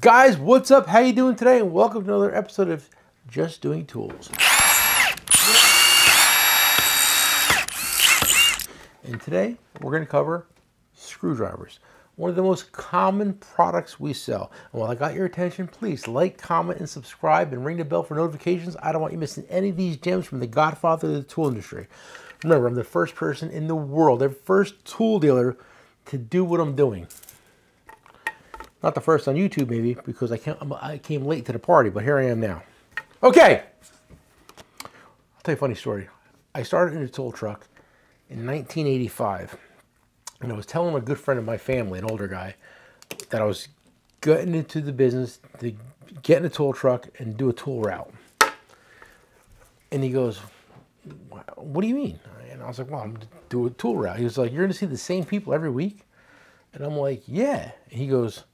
Guys, what's up? How you doing today? And welcome to another episode of Just Doing Tools. And today we're going to cover screwdrivers. One of the most common products we sell. And while I got your attention, please like, comment, and subscribe and ring the bell for notifications. I don't want you missing any of these gems from the godfather of the tool industry. Remember, I'm the first person in the world, the first tool dealer to do what I'm doing. Not the first on YouTube, maybe, because I, came, I came late to the party, but here I am now. Okay. I'll tell you a funny story. I started in a tool truck in 1985. And I was telling a good friend of my family, an older guy, that I was getting into the business to get in a tool truck and do a tool route. And he goes, what do you mean? And I was like, well, I'm do a tool route. He was like, you're going to see the same people every week? And I'm like, yeah. And he goes,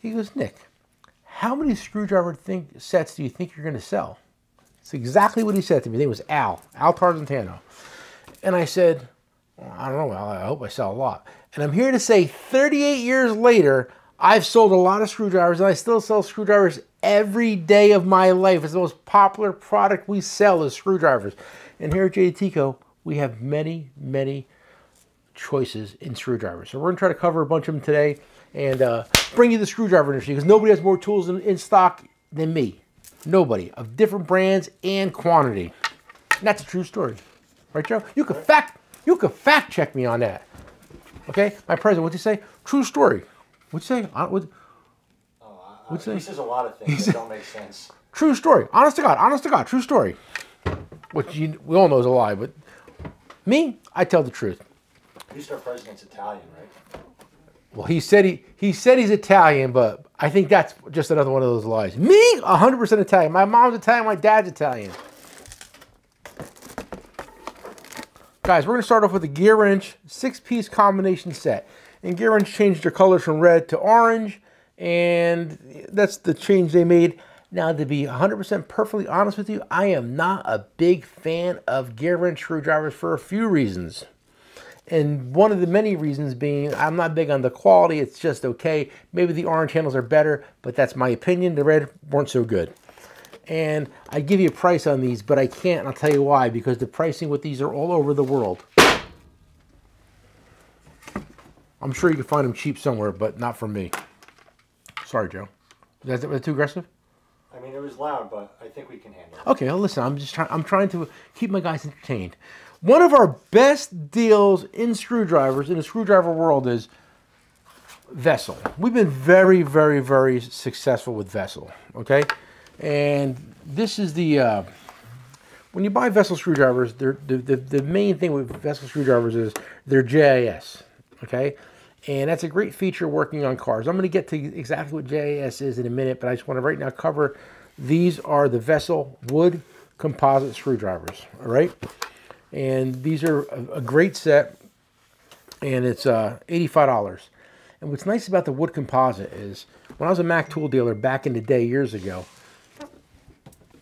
he goes, Nick, how many screwdriver think, sets do you think you're going to sell? It's exactly what he said to me. His name was Al, Al Tarzantano. And I said, well, I don't know, Al, I hope I sell a lot. And I'm here to say 38 years later, I've sold a lot of screwdrivers and I still sell screwdrivers every day of my life. It's the most popular product we sell is screwdrivers. And here at JDTco, we have many, many choices in screwdrivers. So we're gonna try to cover a bunch of them today and uh, bring you the screwdriver industry because nobody has more tools in, in, stock than me. Nobody of different brands and quantity. And that's a true story, right, Joe? You could fact you could fact check me on that. Okay, my president, what'd you say? True story. What'd you say? Uh, what, oh, what'd you say? He says a lot of things that don't make sense. True story. Honest to God. Honest to God. True story. Which you, we all know is a lie, but me, I tell the truth. Least our president's Italian, right? Well, he said he he said he's Italian, but I think that's just another one of those lies. Me, 100% Italian. My mom's Italian. My dad's Italian. Guys, we're going to start off with a gear wrench six-piece combination set. And GearWrench changed their colors from red to orange, and that's the change they made. Now, to be 100% perfectly honest with you, I am not a big fan of GearWrench screwdrivers for a few reasons. And one of the many reasons being I'm not big on the quality. It's just okay. Maybe the orange handles are better, but that's my opinion. The red weren't so good. And I give you a price on these, but I can't. I'll tell you why. Because the pricing with these are all over the world. I'm sure you can find them cheap somewhere, but not for me. Sorry, Joe. Is that, too aggressive? I mean, it was loud, but I think we can handle it. Okay, well, listen. I'm just trying. I'm trying to keep my guys entertained. One of our best deals in screwdrivers, in the screwdriver world, is Vessel. We've been very, very, very successful with Vessel, okay? And this is the, uh, when you buy Vessel screwdrivers, the, the, the main thing with Vessel screwdrivers is they're JIS, okay? And that's a great feature working on cars. I'm going to get to exactly what JIS is in a minute, but I just want to right now cover these are the Vessel wood composite screwdrivers, all right? And these are a, great set, and it's uh, $85. And what's nice about the wood composite is, when I was a Mac tool dealer back in the day years ago,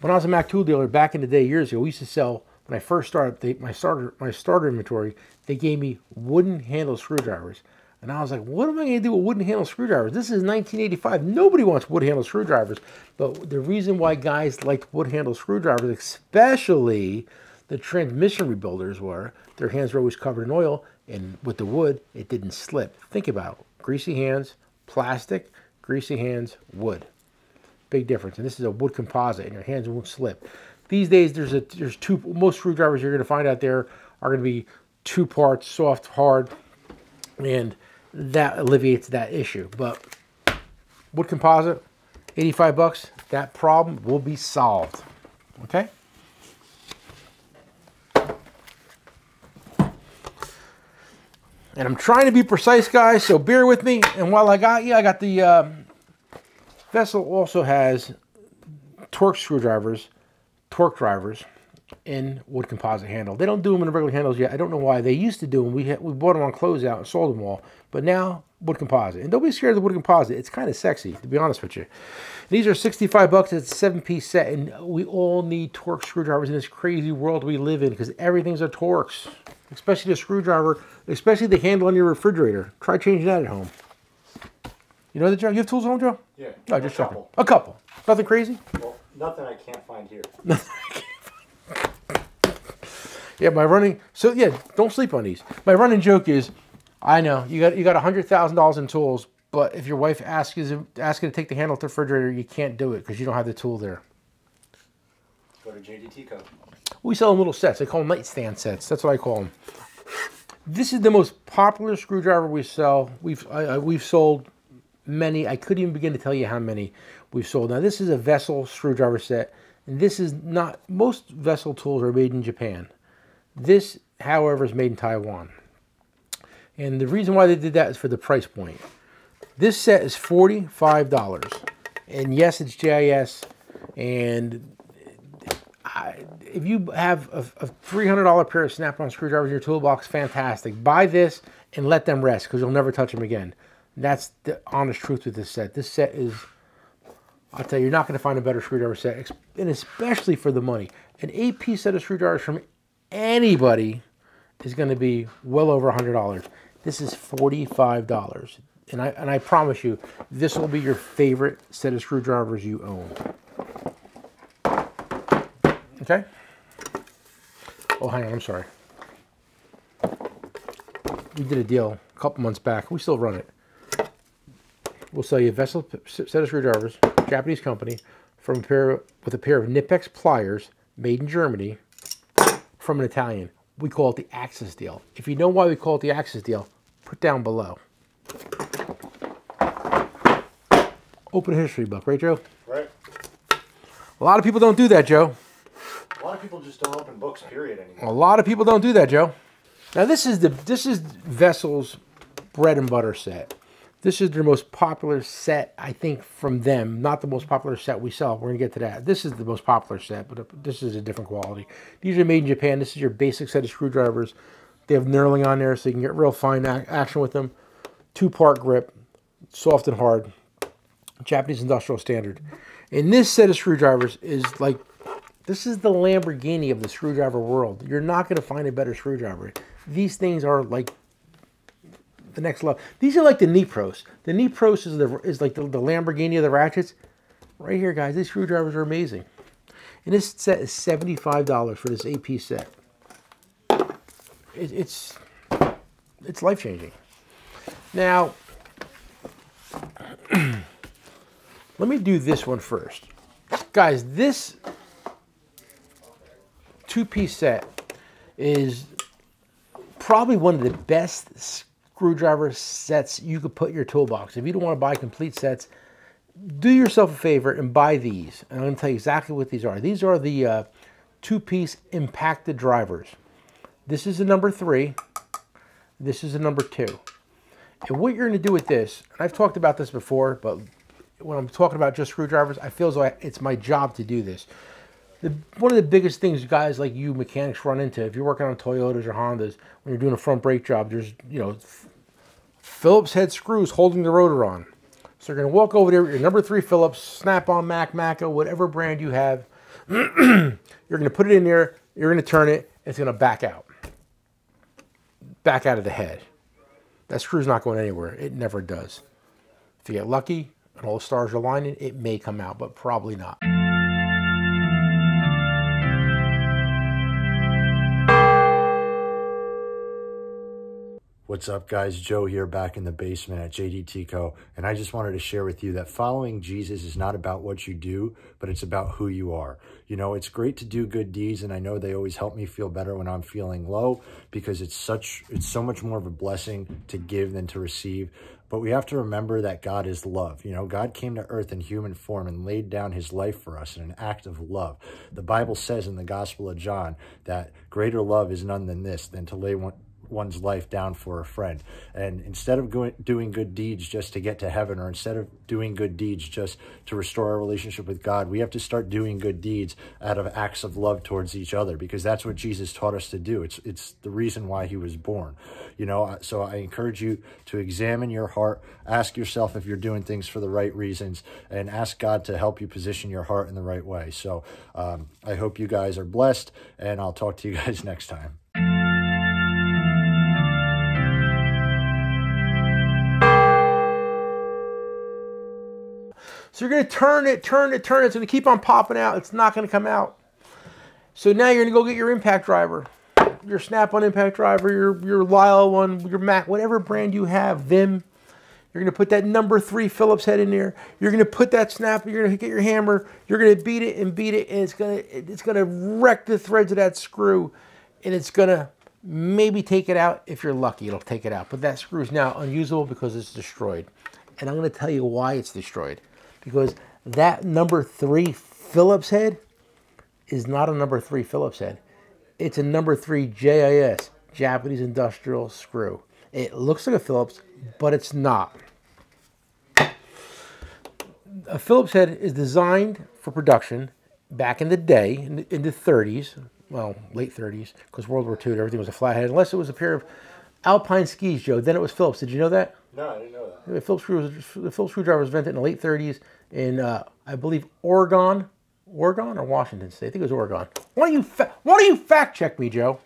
when I was a Mac tool dealer back in the day years ago, we used to sell, when I first started they, my starter my starter inventory, they gave me wooden handle screwdrivers. And I was like, what am I going to do with wooden handle screwdrivers? This is 1985. Nobody wants wood handle screwdrivers. But the reason why guys liked wood handle screwdrivers, especially the transmission rebuilders were their hands were always covered in oil, and with the wood, it didn't slip. Think about it. greasy hands, plastic, greasy hands, wood. Big difference. And this is a wood composite, and your hands won't slip. These days, there's a there's two. Most screwdrivers you're going to find out there are going to be two parts, soft, hard, and that alleviates that issue. But wood composite, 85 bucks. That problem will be solved. Okay. And I'm trying to be precise, guys, so bear with me. And while I got you, I got the um, Vessel also has Torx screwdrivers, torque drivers in wood composite handle. They don't do them in regular handles yet. I don't know why. They used to do them. We, had, we bought them on closeout and sold them all. But now, wood composite. And don't be scared of the wood composite. It's kind of sexy, to be honest with you. These are 65 bucks. It's a seven-piece set. And we all need Torx screwdrivers in this crazy world we live in because everything's a Torx especially the screwdriver, especially the handle on your refrigerator. Try changing that at home. You know the Joe? You have tools at home, Joe? Yeah. No, a just checking. couple. A couple. Nothing crazy. Well, nothing I can't find here. Yeah, my running. So yeah, don't sleep on these. My running joke is, I know you got you got a hundred thousand dollars in tools, but if your wife asks you asks you to take the handle off the refrigerator, you can't do it because you don't have the tool there. Go to JDT Co. We sell them little sets. They call them nightstand sets. That's what I call them. This is the most popular screwdriver we sell. We've I, we've sold many. I couldn't even begin to tell you how many we've sold. Now this is a vessel screwdriver set, and this is not. Most vessel tools are made in Japan. This, however, is made in Taiwan. And the reason why they did that is for the price point. This set is forty-five dollars, and yes, it's JIS. And if you have a, a three hundred dollar pair of Snap-on screwdrivers in your toolbox, fantastic. Buy this and let them rest because you'll never touch them again. That's the honest truth with this set. This set is, I'll tell you, you're not going to find a better screwdriver set, and especially for the money. An eight-piece set of screwdrivers from anybody is going to be well over $100. This is $45. And I, and I promise you, this will be your favorite set of screwdrivers you own. Okay? Oh, hang on, I'm sorry. We did a deal a couple months back. We still run it. We'll sell you a vessel set of screwdrivers, Japanese company, from a pair with a pair of Knipex pliers made in Germany from an Italian. We call it the Axis deal. If you know why we call it the Axis deal, put down below. Open a history book, right, Joe? Right. A lot of people don't do that, Joe. A lot of people just don't open books, period, anymore. A lot of people don't do that, Joe. Now this is the this is Vessel's bread and butter set. This is their most popular set, I think, from them. Not the most popular set we sell. We're gonna get to that. This is the most popular set, but uh, this is a different quality. These are made in Japan. This is your basic set of screwdrivers. They have knurling on there, so you can get real fine action with them. Two-part grip, soft and hard. Japanese industrial standard. And this set of screwdrivers is like this is the Lamborghini of the screwdriver world. You're not going to find a better screwdriver. These things are like the next level. These are like the Nepros. The Nepros is the is like the, the Lamborghini of the ratchets. Right here, guys. These screwdrivers are amazing. And this set is seventy-five dollars for this AP set. It, it's it's life changing. Now, let me do this one first, guys. This two-piece set is probably one of the best screwdriver sets you could put in your toolbox. If you don't want to buy complete sets, do yourself a favor and buy these. And I'm going to tell you exactly what these are. These are the uh, two-piece impacted drivers. This is the number three. This is the number two. And what you're going to do with this, and I've talked about this before, but when I'm talking about just screwdrivers, I feel as though I- it's my job to do this. The, one of the biggest things guys like you mechanics run into, if you're working on Toyotas or Hondas, when you're doing a front brake job, there's, you know, Phillips head screws holding the rotor on. So you're going to walk over there your number three Phillips, Snap-on, Mac, Matco, whatever brand you have. you're going to put it in there. You're going to turn it. It's going to back out. Back out of the head. That screw's not going anywhere. It never does. If you get lucky and all the stars are aligning, it may come out, but probably not. What's up, guys? Joe here back in the basement at JDT Co. And I just wanted to share with you that following Jesus is not about what you do, but it's about who you are. You know, it's great to do good deeds, and I know they always help me feel better when I'm feeling low because it's such it's so much more of a blessing to give than to receive. But we have to remember that God is love. You know, God came to earth in human form and laid down his life for us in an act of love. The Bible says in the Gospel of John that greater love is none than this, than to lay one one's life down for a friend. And instead of going, doing good deeds just to get to heaven, or instead of doing good deeds just to restore our relationship with God, we have to start doing good deeds out of acts of love towards each other because that's what Jesus taught us to do. It's it's the reason why he was born. You know, so I encourage you to examine your heart, ask yourself if you're doing things for the right reasons, and ask God to help you position your heart in the right way. So um, I hope you guys are blessed, and I'll talk to you guys next time. So you're going to turn it, turn it, turn it. It's going to keep on popping out. It's not going to come out. So now you're going to go get your impact driver, your Snap-on impact driver, your, your Lisle one, your Mac, whatever brand you have, Vim. You're going to put that number three Phillips head in there. You're going to put that snap. You're going to get your hammer. You're going to beat it and beat it, and it's going to it's going to wreck the threads of that screw, and it's going to maybe take it out. If you're lucky, it'll take it out. But that screw is now unusable because it's destroyed, and I'm going to tell you why it's destroyed, because that number three Phillips head is not a number three Phillips head. It's a number three JIS Japanese Industrial Screw. It looks like a Phillips, but it's not a Phillips head is designed for production back in the day, in the, in the 30s, well, late 30s, because World War II, everything was a flathead, unless it was a pair of Alpine skis, Joe. Then it was Phillips. Did you know that? No, I didn't know that. The Phillips, screw was, the Phillips screwdriver was invented in the late 30s in, uh, I believe, Oregon, Oregon or Washington State. I think it was Oregon. Why don't you, why don't you fact check me, Joe?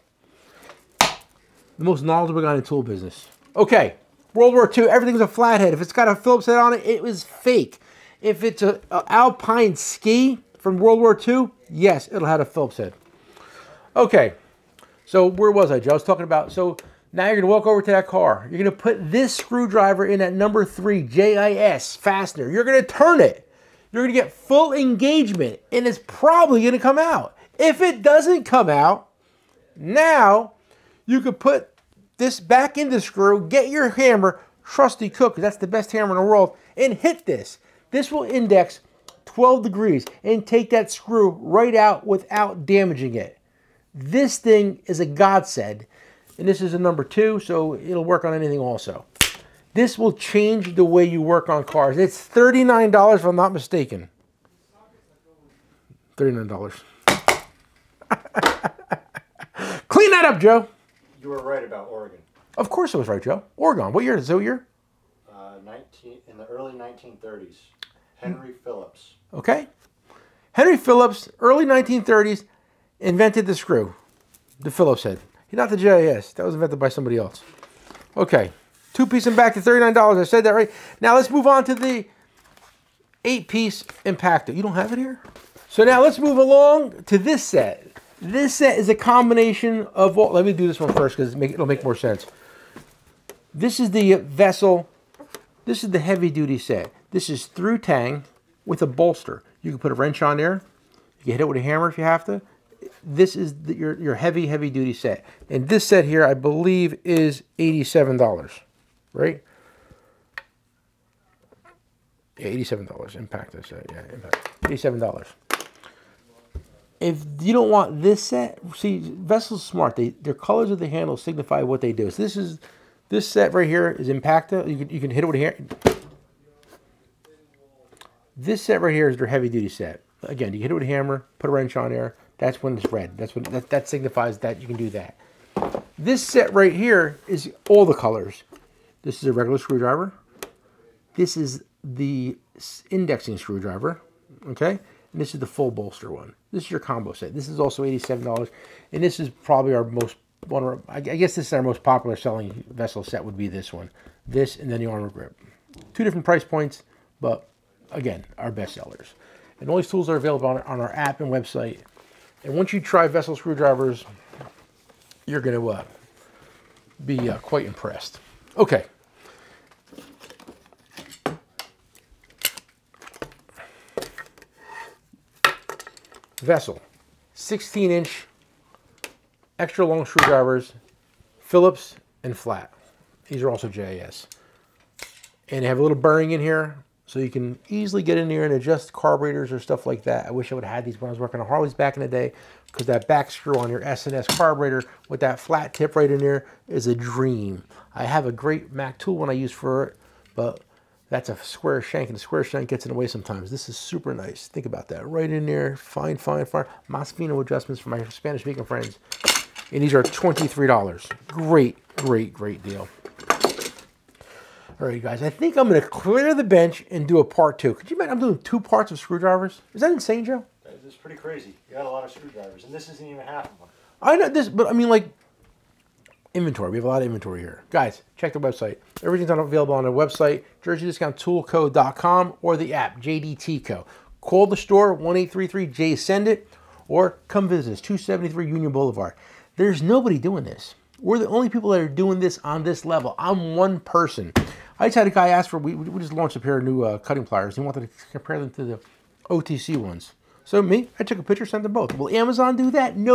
The most knowledgeable guy in the tool business. Okay, World War II, everything's a flathead. If it's got a Phillips head on it, it was fake. If it's a, a Alpine ski from World War II, yes, it'll have a Phillips head. Okay, so where was I, Joe? I was talking about, so now you're to walk over to that car. You're to put this screwdriver in that number three JIS fastener. You're to turn it. You're to get full engagement, and it's probably to come out. If it doesn't come out, now you could put this back in the screw, get your hammer, trusty Cook, that's the best hammer in the world, and hit this. This will index 12 degrees and take that screw right out without damaging it. This thing is a godsend. And this is a number two, so it'll work on anything also. This will change the way you work on cars. It's $39 if I'm not mistaken. $39. Clean that up, Joe. You were right about Oregon. Of course I was right, Joe. Oregon. What year is it? What year? Uh, 19, in the early 1930s. Henry Phillips. Okay. Henry Phillips, early 1930s, invented the screw, the Phillips head. Not the JIS. That was invented by somebody else. Okay. Two piece and back to $39. I said that right. Now let's move on to the eight piece impactor. You don't have it here? So now let's move along to this set. This set is a combination of what? Let me do this one first because it'll make more sense. This is the vessel. This is the heavy duty set. This is through tang with a bolster. You can put a wrench on there. You can hit it with a hammer if you have to. This is the, your, your heavy, heavy duty set. And this set here, I believe, is $87, right? Yeah, $87. Impact, I said. Yeah, impact. $87. If you don't want this set, see, Vessel's smart. They, their colors of the handle signify what they do. So this is, this set right here is Impacta. You can, you can hit it with a hammer this set right here is their heavy duty set. Again, you hit it with a hammer, put a wrench on there. That's when it's red. That's what that, that signifies that you can do that. This set right here is all the colors. This is a regular screwdriver. This is the indexing screwdriver. Okay. And this is the full bolster one. This is your combo set. This is also $87. And this is probably our most one our, I guess this is our most popular selling vessel set would be this one. This and then the armor grip. Two different price points, but again, our best sellers. And all these tools are available on, on our app and website. And once you try vessel screwdrivers, you're going to uh, be uh, quite impressed. Okay. Vessel, 16 inch, extra long screwdrivers, Phillips and flat. These are also JIS. And they have a little bearing in here so you can easily get in there and adjust carburetors or stuff like that. I wish I would have had these when I was working on Harleys back in the day because that back screw on your S&S carburetor with that flat tip right in there is a dream. I have a great Mac tool when I use for it, but that's a square shank and the square shank gets in the way sometimes. This is super nice. Think about that. Right in there, fine, fine, fine. Masfino adjustments for my Spanish speaking friends. And these are $23. Great, great, great deal. All right, guys, I think I'm going to clear the bench and do a part two. Could you imagine I'm doing two parts of screwdrivers? Is that insane, Joe? It's pretty crazy. You got a lot of screwdrivers, and this isn't even half of them. I know this, but I mean, like, inventory. We have a lot of inventory here. Guys, check the website. Everything's available on the website, jerseydiscounttoolco.com or the app, JDTco. Call the store, 1-833-J-SEND IT, or come visit us, 273 Union Boulevard. There's nobody doing this. We're the only people that are doing this on this level. I'm one person. I just had a guy ask for, we, we just launched a pair of new uh, cutting pliers. He wanted to compare them to the OTC ones. So me, I took a picture, sent them both. Will Amazon do that? No.